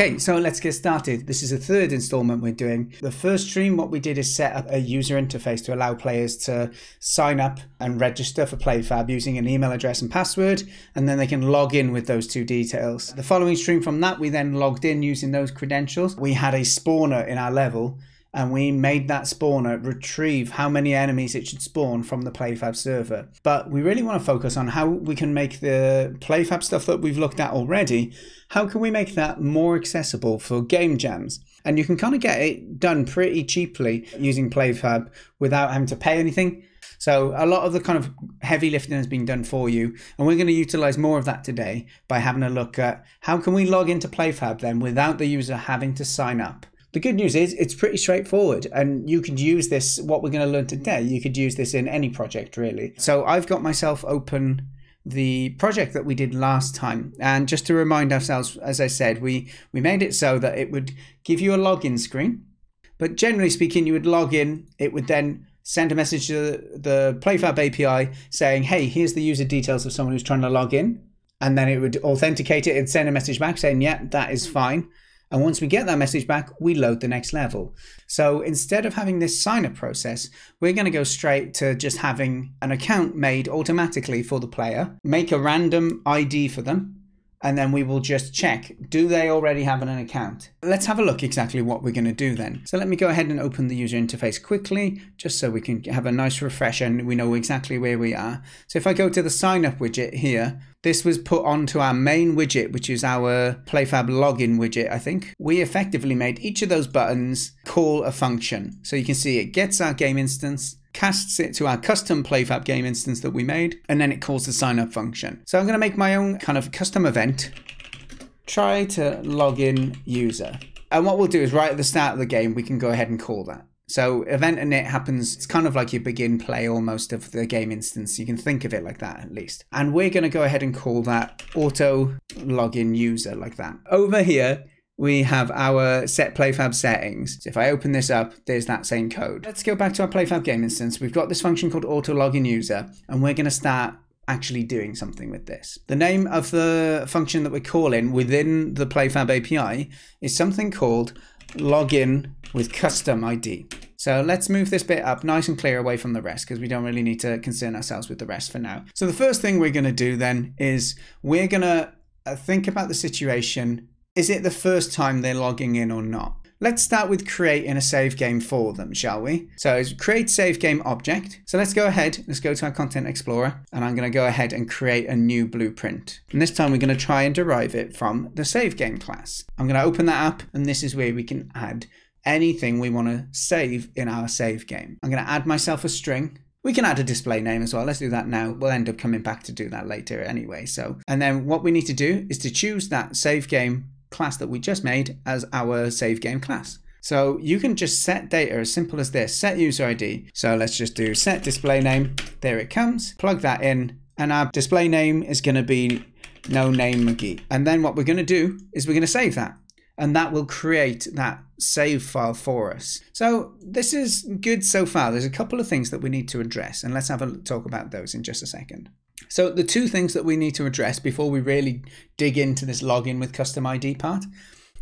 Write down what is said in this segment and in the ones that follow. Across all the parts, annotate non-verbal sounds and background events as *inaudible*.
Okay, so let's get started. This is the third installment we're doing. The first stream, what we did is set up a user interface to allow players to sign up and register for PlayFab using an email address and password, and then they can log in with those two details. The following stream from that, we then logged in using those credentials. We had a spawner in our level and we made that spawner retrieve how many enemies it should spawn from the PlayFab server. But we really want to focus on how we can make the PlayFab stuff that we've looked at already, how can we make that more accessible for game jams? And you can kind of get it done pretty cheaply using PlayFab without having to pay anything. So a lot of the kind of heavy lifting has been done for you, and we're going to utilize more of that today by having a look at how can we log into PlayFab then without the user having to sign up. The good news is it's pretty straightforward and you could use this, what we're going to learn today, you could use this in any project really. So I've got myself open the project that we did last time. And just to remind ourselves, as I said, we, we made it so that it would give you a login screen. But generally speaking, you would log in, it would then send a message to the PlayFab API saying, hey, here's the user details of someone who's trying to log in. And then it would authenticate it and send a message back saying, yeah, that is fine. And once we get that message back, we load the next level. So instead of having this sign up process, we're going to go straight to just having an account made automatically for the player, make a random ID for them, and then we will just check do they already have an account? Let's have a look exactly what we're going to do then. So let me go ahead and open the user interface quickly just so we can have a nice refresh and we know exactly where we are. So if i go to the sign up widget here this was put onto our main widget which is our playfab login widget i think. We effectively made each of those buttons call a function. So you can see it gets our game instance casts it to our custom PlayFab game instance that we made, and then it calls the sign up function. So I'm going to make my own kind of custom event. Try to log in user. And what we'll do is right at the start of the game, we can go ahead and call that. So event init happens, it's kind of like you begin play almost of the game instance. You can think of it like that at least. And we're going to go ahead and call that auto login user like that. Over here, we have our set playfab settings. So if I open this up, there's that same code. Let's go back to our playfab game instance. We've got this function called auto login user, and we're going to start actually doing something with this. The name of the function that we're calling within the playfab API is something called login with custom ID. So let's move this bit up nice and clear away from the rest because we don't really need to concern ourselves with the rest for now. So the first thing we're going to do then is we're going to uh, think about the situation is it the first time they're logging in or not? Let's start with creating a save game for them, shall we? So create save game object. So let's go ahead, let's go to our Content Explorer, and I'm going to go ahead and create a new blueprint. And this time we're going to try and derive it from the save game class. I'm going to open that up, and this is where we can add anything we want to save in our save game. I'm going to add myself a string. We can add a display name as well. Let's do that now. We'll end up coming back to do that later anyway. So, and then what we need to do is to choose that save game class that we just made as our save game class. So you can just set data as simple as this, set user ID. So let's just do set display name. There it comes, plug that in, and our display name is gonna be no name McGee. And then what we're gonna do is we're gonna save that. And that will create that save file for us. So this is good so far. There's a couple of things that we need to address, and let's have a talk about those in just a second. So the two things that we need to address before we really dig into this login with custom ID part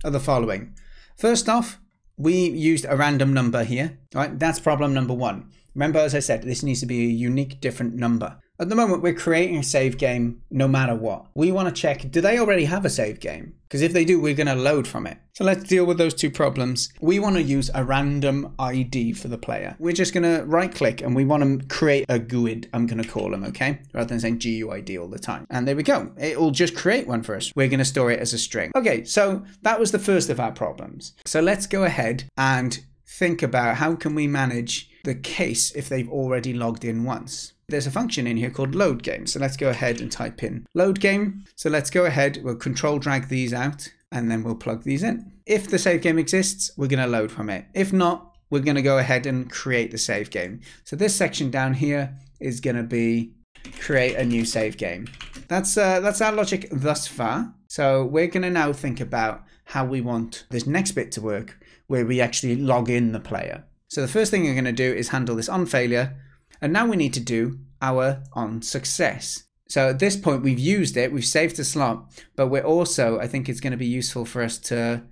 are the following. First off, we used a random number here, right? That's problem number one. Remember, as I said, this needs to be a unique different number. At the moment, we're creating a save game no matter what. We want to check, do they already have a save game? Because if they do, we're going to load from it. So let's deal with those two problems. We want to use a random ID for the player. We're just going to right click and we want to create a GUID, I'm going to call them, okay? Rather than saying GUID all the time. And there we go. It will just create one for us. We're going to store it as a string. Okay, so that was the first of our problems. So let's go ahead and think about how can we manage the case if they've already logged in once. There's a function in here called load game. So let's go ahead and type in load game. So let's go ahead, we'll control drag these out and then we'll plug these in. If the save game exists, we're going to load from it. If not, we're going to go ahead and create the save game. So this section down here is going to be create a new save game. That's uh, that's our logic thus far. So we're going to now think about how we want this next bit to work, where we actually log in the player. So the first thing going to do is handle this on failure and now we need to do our on success. So at this point, we've used it, we've saved the slot, but we're also, I think it's going to be useful for us to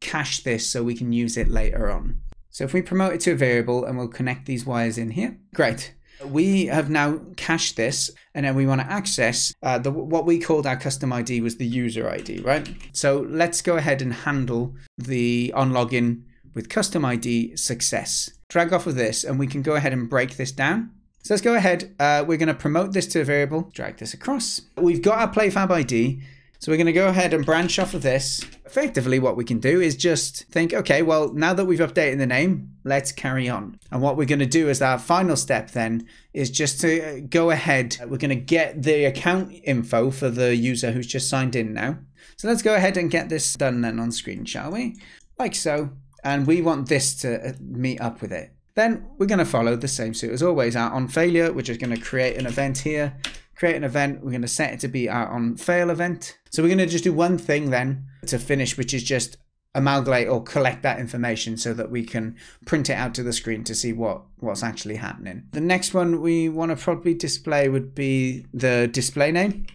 cache this so we can use it later on. So if we promote it to a variable and we'll connect these wires in here, great. We have now cached this and then we want to access uh, the what we called our custom ID was the user ID, right? So let's go ahead and handle the on login with custom ID success. Drag off of this and we can go ahead and break this down. So let's go ahead. Uh, we're going to promote this to a variable, drag this across. We've got our playfab ID. So we're going to go ahead and branch off of this. Effectively, what we can do is just think, okay, well, now that we've updated the name, let's carry on. And what we're going to do as our final step then is just to go ahead. We're going to get the account info for the user who's just signed in now. So let's go ahead and get this done then on screen, shall we? Like so and we want this to uh, meet up with it. Then we're going to follow the same suit as always. Our on failure, we're just going to create an event here, create an event. We're going to set it to be our on fail event. So we're going to just do one thing then to finish, which is just amalgamate or collect that information so that we can print it out to the screen to see what what's actually happening. The next one we want to probably display would be the display name.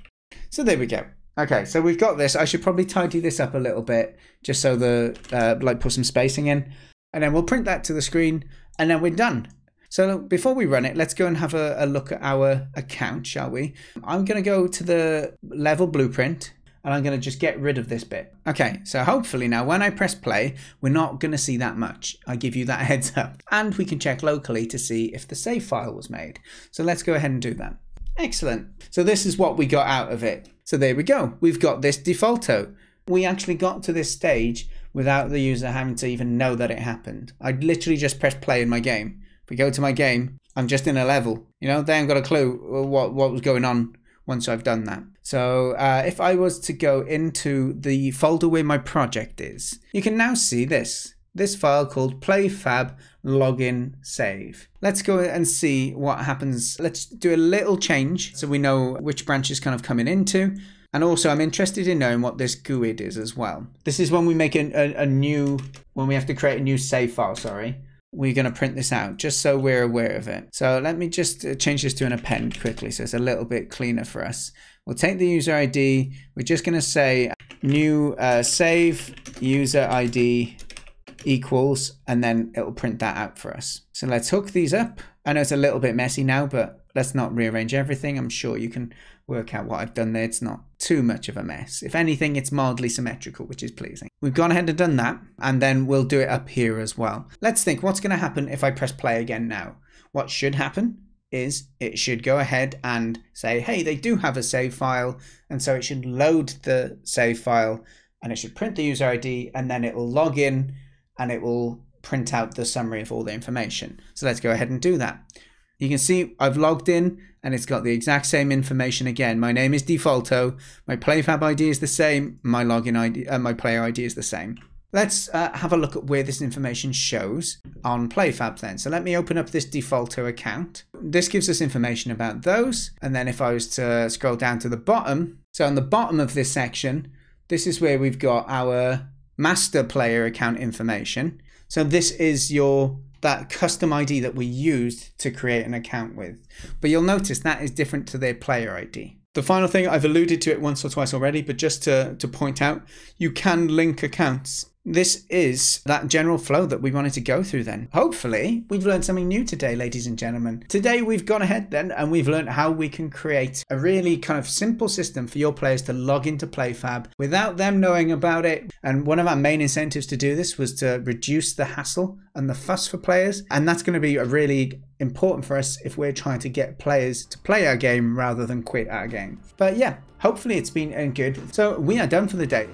So there we go. Okay, so we've got this. I should probably tidy this up a little bit just so the, uh, like put some spacing in. And then we'll print that to the screen and then we're done. So before we run it, let's go and have a, a look at our account, shall we? I'm going to go to the level blueprint and I'm going to just get rid of this bit. Okay, so hopefully now when I press play, we're not going to see that much. I give you that *laughs* heads up. And we can check locally to see if the save file was made. So let's go ahead and do that. Excellent. So this is what we got out of it. So there we go. We've got this defaulto. We actually got to this stage without the user having to even know that it happened. I literally just pressed play in my game. If we go to my game, I'm just in a level. You know, they haven't got a clue what, what was going on once I've done that. So uh, if I was to go into the folder where my project is, you can now see this this file called playfab login save. Let's go and see what happens. Let's do a little change so we know which branch is kind of coming into. And also I'm interested in knowing what this GUID is as well. This is when we make a, a, a new, when we have to create a new save file, sorry. We're going to print this out just so we're aware of it. So let me just uh, change this to an append quickly so it's a little bit cleaner for us. We'll take the user ID. We're just going to say new uh, save user ID equals, and then it'll print that out for us. So let's hook these up. I know it's a little bit messy now, but let's not rearrange everything. I'm sure you can work out what I've done there. It's not too much of a mess. If anything, it's mildly symmetrical, which is pleasing. We've gone ahead and done that, and then we'll do it up here as well. Let's think what's going to happen if I press play again now. What should happen is it should go ahead and say, hey, they do have a save file, and so it should load the save file, and it should print the user ID, and then it will log in and it will print out the summary of all the information. So let's go ahead and do that. You can see I've logged in and it's got the exact same information again. My name is Defaulto, my PlayFab ID is the same, my login ID, uh, my player ID is the same. Let's uh, have a look at where this information shows on PlayFab then. So let me open up this Defaulto account. This gives us information about those. And then if I was to scroll down to the bottom, so on the bottom of this section, this is where we've got our master player account information. So this is your that custom ID that we used to create an account with. But you'll notice that is different to their player ID. The final thing, I've alluded to it once or twice already, but just to, to point out, you can link accounts. This is that general flow that we wanted to go through then. Hopefully, we've learned something new today, ladies and gentlemen. Today, we've gone ahead then and we've learned how we can create a really kind of simple system for your players to log into PlayFab without them knowing about it. And one of our main incentives to do this was to reduce the hassle and the fuss for players. And that's going to be a really important for us if we're trying to get players to play our game rather than quit our game. But yeah, hopefully it's been good. So we are done for the day.